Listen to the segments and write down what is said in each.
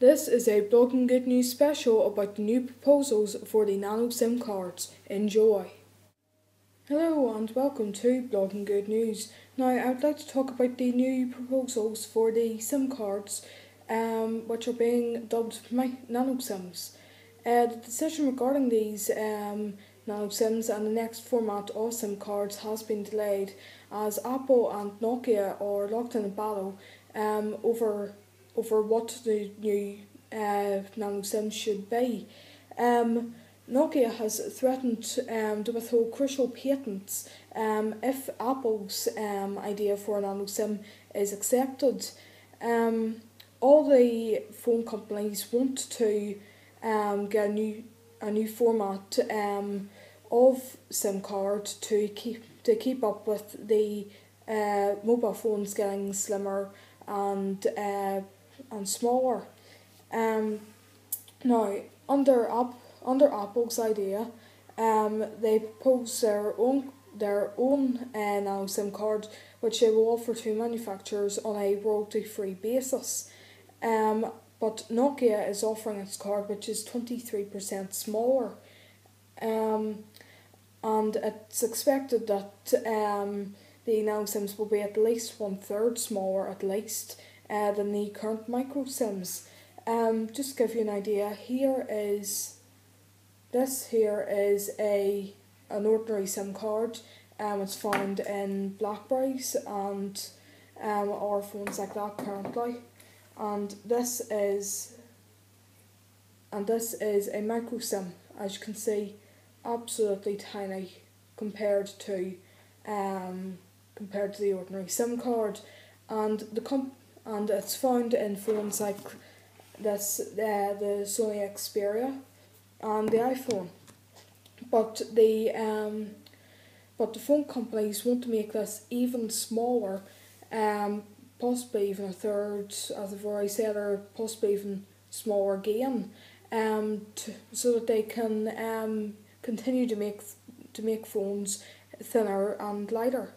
This is a Blogging Good News special about the new proposals for the nano SIM cards. Enjoy! Hello and welcome to Blogging Good News. Now, I would like to talk about the new proposals for the SIM cards, um, which are being dubbed nano SIMs. Uh, the decision regarding these um, nano SIMs and the next format of SIM cards has been delayed as Apple and Nokia are locked in a battle um, over over what the new uh, nano SIMs should be. Um, Nokia has threatened um, to withhold crucial patents um, if Apple's um, idea for a nano SIM is accepted. Um, all the phone companies want to um, get a new a new format um, of SIM card to keep to keep up with the uh, mobile phones getting slimmer and uh, and smaller. Um, now, under App, under Apple's idea, um, they propose their own their own uh, nano SIM card, which they will offer to manufacturers on a royalty free basis. Um, but Nokia is offering its card, which is twenty three percent smaller. Um, and it's expected that um, the nano SIMs will be at least one third smaller, at least uh, than the current micro SIMs. Um, just to give you an idea, here is this here is a an ordinary SIM card. Um, it's found in Blackberries and um, or phones like that currently, and this is and this is a micro SIM. As you can see, absolutely tiny compared to um compared to the ordinary SIM card, and the comp and it's found in phones like this uh, the Sony Xperia and the iPhone. But the um, but the phone companies want to make this even smaller, um, possibly even a third, as I've already said, or possibly even smaller again, um, to, so that they can um, continue to make to make phones thinner and lighter.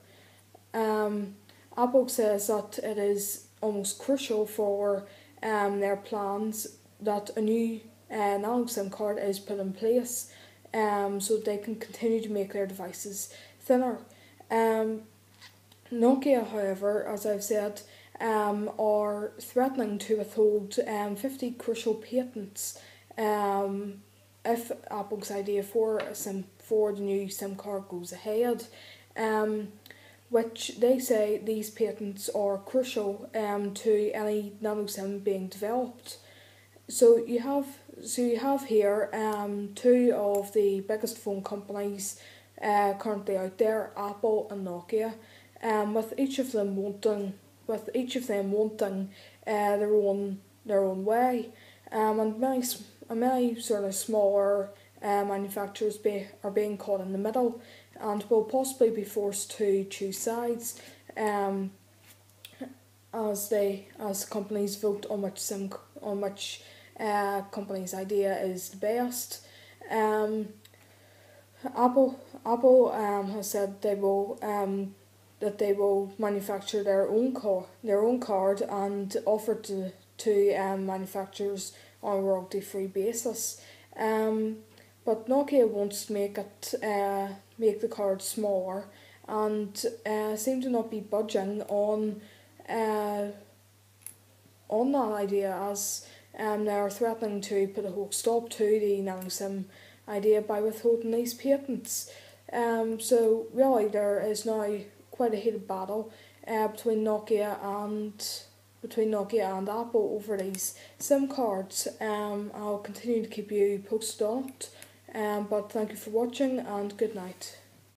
Um, Apple says that it is almost crucial for um, their plans that a new uh, nano SIM card is put in place um, so they can continue to make their devices thinner. Um, Nokia, however, as I've said, um, are threatening to withhold um, 50 crucial patents um, if Apple's idea for, a SIM, for the new SIM card goes ahead. Um, which they say these patents are crucial um, to any nano SIM being developed. So you have so you have here um, two of the biggest phone companies uh, currently out there, Apple and Nokia, um, with each of them wanting with each of them wanting uh, their own their own way, um, and many many sort of smaller uh, manufacturers be, are being caught in the middle and will possibly be forced to choose sides um, as they as companies vote on which sim on which uh, company's idea is the best. Um, Apple Apple um, has said they will um, that they will manufacture their own car their own card and offer to to um, manufacturers on a royalty free basis. Um, but Nokia wants to make it uh, make the card smaller and uh, seem to not be budging on uh, on that idea as um, they are threatening to put a whole stop to the nano SIM idea by withholding these patents. Um, so really there is now quite a heated battle uh, between Nokia and between Nokia and Apple over these SIM cards. Um, I'll continue to keep you posted on it. Um, but thank you for watching and good night.